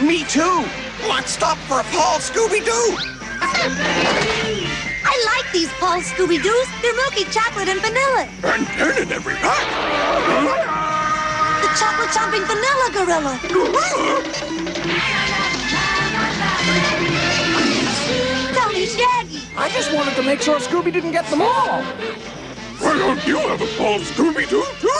Me too. Let's stop for a Paul Scooby-Doo. I like these Paul Scooby-Doos. They're milky chocolate and vanilla. And ten in every pack. The chocolate-chomping vanilla gorilla. Tell me, Shaggy. I just wanted to make sure Scooby didn't get them all. Why don't you have a Paul Scooby-Doo too?